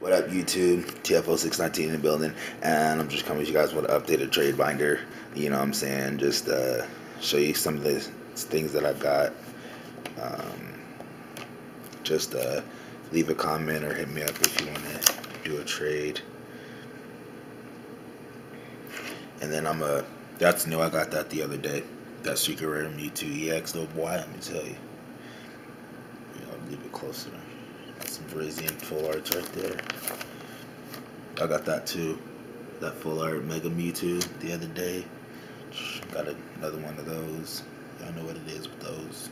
What up, YouTube? TFO619 in the building, and I'm just coming to you guys with an updated trade binder. You know what I'm saying? Just uh, show you some of the things that I've got. Um, just uh, leave a comment or hit me up if you want to do a trade. And then I'm a, that's new, I got that the other day. That Secret Rare Mewtwo EX, though, boy, let me tell you. Yeah, I'll leave it closer. Some full arts right there. I got that too. That full art Mega Mewtwo the other day. Got another one of those. Y'all know what it is with those.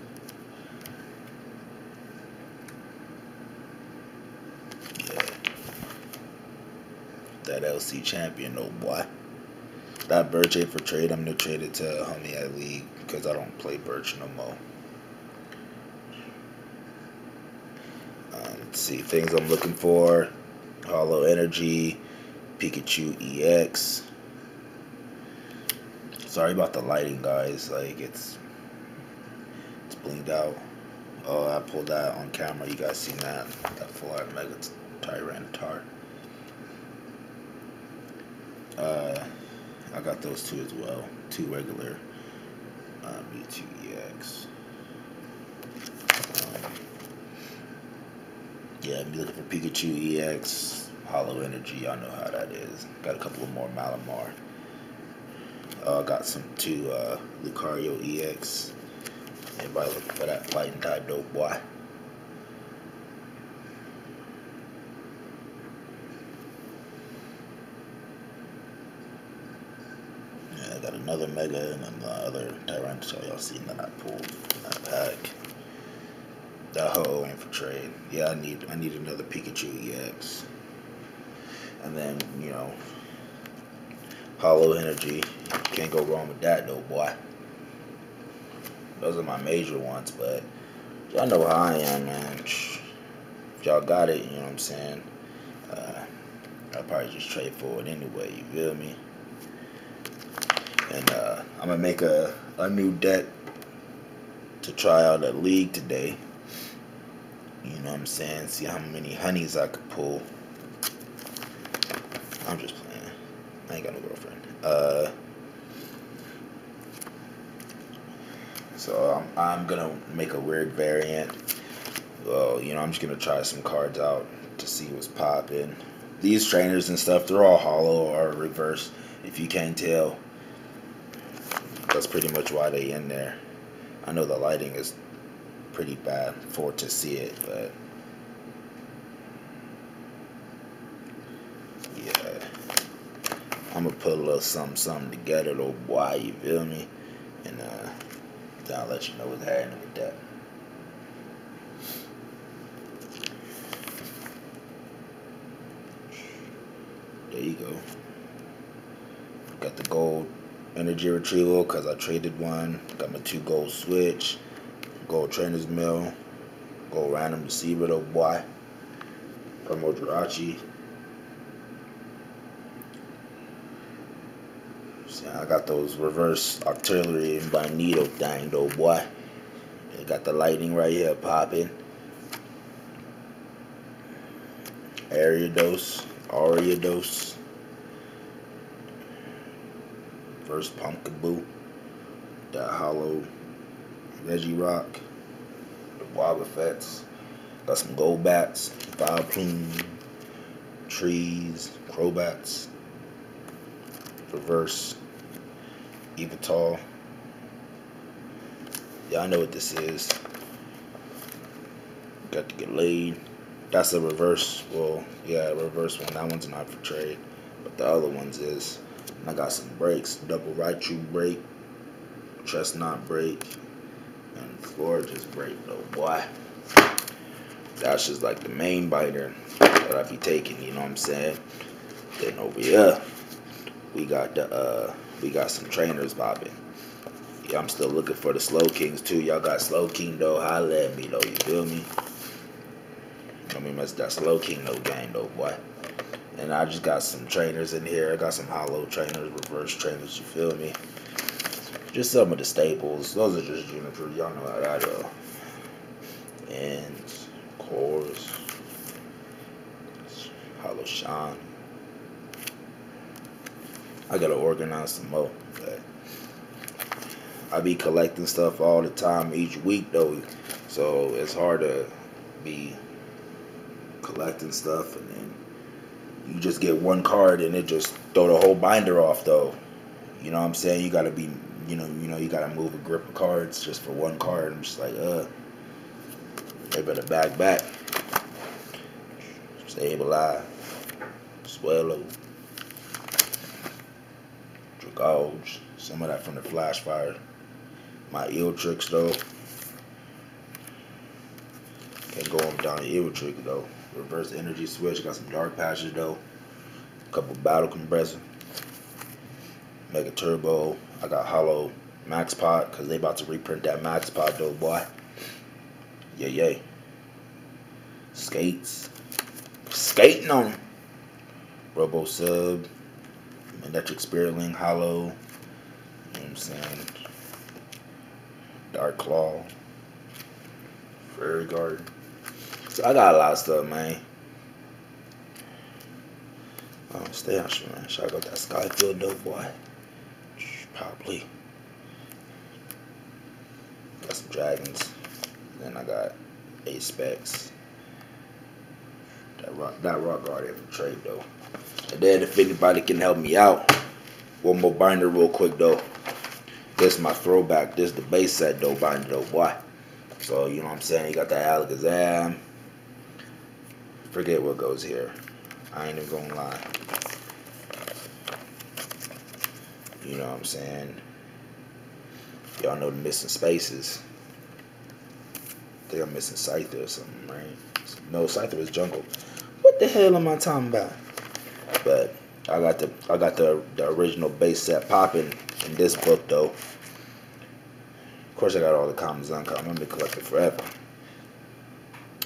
Yeah. That LC champion, though, boy. That Birch ain't for trade. I'm gonna trade it to homie at League because I don't play Birch no more. Let's see, things I'm looking for. Hollow Energy, Pikachu EX. Sorry about the lighting, guys. Like, it's... It's blinged out. Oh, I pulled that on camera. You guys seen that? That full art Mega Tyranitar. Uh, I got those two as well. Two regular uh, Mewtwo EX. Yeah, I'm looking for Pikachu EX, Hollow Energy. Y'all know how that is. Got a couple of more Malamar. Uh, got some two uh, Lucario EX. Anybody looking for that fighting type dope boy? Yeah, I got another Mega and then the other Tyranitar y'all seen that I pulled. Ain't for trade. Yeah, I need I need another Pikachu EX. And then, you know, Hollow Energy. Can't go wrong with that though, boy. Those are my major ones, but y'all know how I am, man. Y'all got it, you know what I'm saying? Uh, I'll probably just trade for it anyway, you feel me? And uh, I'm gonna make a, a new deck to try out a league today. Know what I'm saying? See how many honeys I could pull. I'm just playing. I ain't got no girlfriend. Uh, so I'm, I'm gonna make a weird variant. Well, you know, I'm just gonna try some cards out to see what's popping. These trainers and stuff, they're all hollow or reverse. If you can't tell, that's pretty much why they in there. I know the lighting is pretty bad for to see it, but yeah, I'm gonna put a little something, something together, little boy. You feel me? And uh, I'll let you know what's happening with that. There you go. Got the gold energy retrieval because I traded one. Got my two gold switch. Gold Trainers' Mail, Gold Random Receiver, though, boy. Promo Jirachi. See, I got those reverse artillery and Magneto thing, though, boy. Got the lightning right here popping. Ariados, Ariados. First Pumpkaboo. That hollow Regirock, the Wobbuffets, got some Golbats, Vileplume, Trees, Crobats, Reverse, Evital. Y'all know what this is. Got to get laid. That's a reverse. Well, yeah, reverse one. That one's not for trade. But the other ones is. And I got some breaks. Double Raichu break. Chesnaught break Gourgeist break though, boy. That's just like the main biter that I be taking, you know what I'm saying? Then over here, we got the uh we got some trainers popping. Yeah, I'm still looking for the Slowkings too. Y'all got Slowking though, holla at me though, you feel me? I mean that's that Slowking no game though, boy. And I just got some trainers in here. I got some hollow trainers, reverse trainers, you feel me? Just some of the staples. Those are just Juniper. Y'all know how that go. And course, Hollow Sean. I gotta organize some more. But I be collecting stuff all the time each week though, so it's hard to be collecting stuff and then you just get one card and it just throw the whole binder off though. You know what I'm saying? You gotta be you know, you know, you gotta move a grip of cards just for one card. I'm just like, uh they better back back. Sableye. Swellow. Dragalge. Some of that from the flash fire. My eel tricks though. Can't go on down the eel trick though. Reverse energy switch. Got some dark patches though. Couple battle compressor. Mega turbo. I got hollow max pot because they about to reprint that max pot though, boy. Yeah, yeah. Skates. Skating on them. Robo Sub. Electric Spirit Link Hollow. You know what I'm saying? Dark Claw. Fairy Garden. So I got a lot of stuff, man. Oh, stay on shit, man. Should I got that Skyfield dope boy? Probably. Got some dragons. Then I got eight specs. That rock, that rock guardian for trade though. And then if anybody can help me out, one more binder real quick though. This is my throwback. This is the base set though binder though, boy. So you know what I'm saying? You got that Alakazam. Forget what goes here. I ain't even gonna lie. You know what I'm saying? Y'all know the missing spaces. I think I'm missing Scyther or something, right? No, Scyther was jungle. What the hell am I talking about? But I got the I got the the original base set popping in this book though. Of course I got all the commons uncommon. I'm gonna be collecting forever.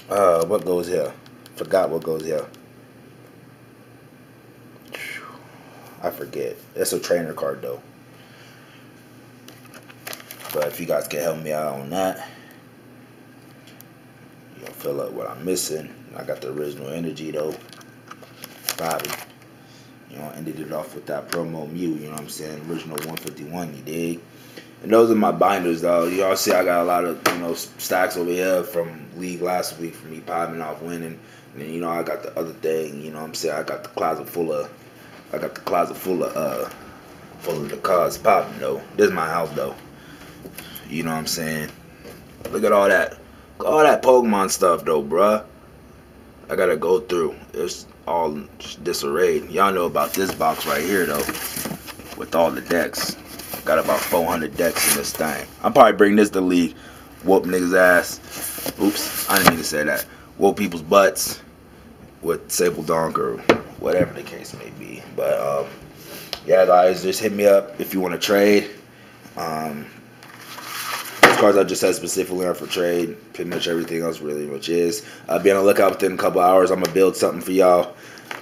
Uh what goes here? Forgot what goes here. I forget. It's a trainer card though. But if you guys can help me out on that, you'll fill up what I'm missing. I got the original energy though. Bobby. You know, ended it off with that promo Mew, you know what I'm saying? Original 151, you dig? And those are my binders though. Y'all see I got a lot of, you know, stacks over here from league last week from me popping off winning. And you know, I got the other thing, you know what I'm saying? I got the closet full of I got the closet full of uh full of the cards popping though. This is my house though. You know what I'm saying? Look at all that. All that Pokemon stuff though, bruh. I gotta go through. It's all disarrayed. Y'all know about this box right here though. With all the decks. Got about 400 decks in this thing. I'll probably bring this to league. Whoop niggas ass. Oops, I didn't mean to say that. Whoop people's butts with Sable Donk or whatever the case may be. But um, yeah, guys, just hit me up if you want to trade. Um, cards I just said specifically are for trade. Pretty much everything else really much is. Uh, be on the lookout within a couple hours. I'm gonna build something for y'all.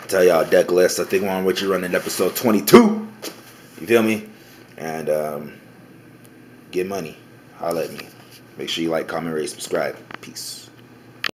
Tell y'all deck list. I think we're on Richie running episode 22. You feel me? And um, get money. Holla at me. Make sure you like, comment, rate, subscribe. Peace.